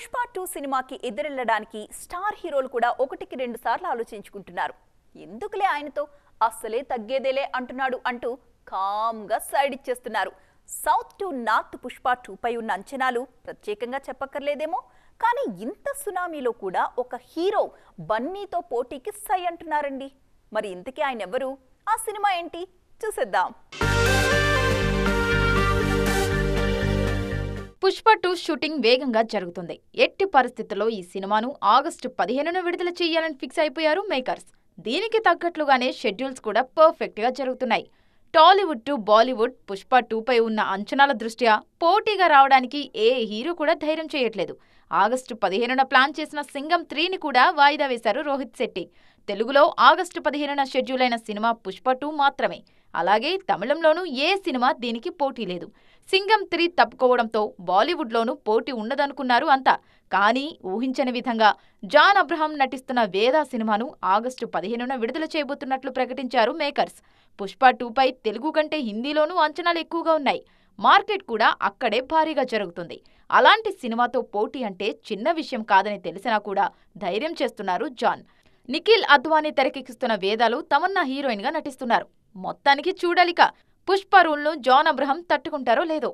Pushpa two సినిమాకి ఎదురెళ్ళడానికి star హీరోలు కూడా ఒకటికి రెండు సార్లు ఆలోచించుకుంటున్నారు. ఎందుకులే ఆయనతో అస్సలే తగ్గేదేలే అంటున్నాడు అంటూ కామ్గా సైడ్ ఇచ్చేస్తున్నారు. సౌత్ టు నార్త్ పుష్ప టూపై ఉన్న అంచనాలు ప్రత్యేకంగా చెప్పక్కర్లేదేమో కానీ ఇంత సునామీలో కూడా ఒక హీరో బన్నీతో పోటీకి సై అంటున్నారండి. మరి ఇంతకీ ఆయన ఎవరు ఆ సినిమా ఏంటి? చూసేద్దాం. పుష్ప టూ షూటింగ్ వేగంగా జరుగుతుంది. ఎట్టి పరిస్థితుల్లో ఈ సినిమాను ఆగస్టు పదిహేనున విడుదల చేయాలని ఫిక్స్ అయిపోయారు మేకర్స్. దీనికి తగ్గట్లుగానే షెడ్యూల్స్ కూడా పర్ఫెక్ట్గా జరుగుతున్నాయి. టాలీవుడ్ టు బాలీవుడ్ పుష్ప టూపై ఉన్న అంచనాల దృష్ట్యా పోటీగా రావడానికి ఏ హీరో కూడా ధైర్యం చేయట్లేదు. ఆగస్టు పదిహేనున ప్లాన్ చేసిన సింగం త్రీని కూడా వాయిదా వేశారు రోహిత్ శెట్టి. తెలుగులో ఆగస్టు పదిహేనున షెడ్యూల్ అయిన సినిమా పుష్ప టూ మాత్రమే. అలాగే తమిళంలోనూ ఏ సినిమా దీనికి పోటీ లేదు. సింగం త్రీ తప్పుకోవడంతో బాలీవుడ్లోనూ పోటీ ఉండదనుకున్నారు అంతా. కానీ ఊహించని విధంగా జాన్ అబ్రహం నటిస్తున్న వేదా సినిమాను ఆగస్టు పదిహేనున విడుదల చేయబోతున్నట్లు ప్రకటించారు మేకర్స్. పుష్ప టూపై తెలుగు కంటే హిందీలోనూ అంచనాలు ఎక్కువగా ఉన్నాయి. మార్కెట్ కూడా అక్కడే భారీగా జరుగుతుంది. అలాంటి సినిమాతో పోటీ అంటే చిన్న విషయం కాదని తెలిసినా కూడా ధైర్యం చేస్తున్నారు జాన్. నిఖిల్ అద్వానీ తెరకెక్కిస్తున్న వేదాలు తమన్నా హీరోయిన్గా నటిస్తున్నారు. మొత్తానికి చూడాలిక. పుష్ప రూల్ను జాన్ అబ్రహం తట్టుకుంటారో లేదో.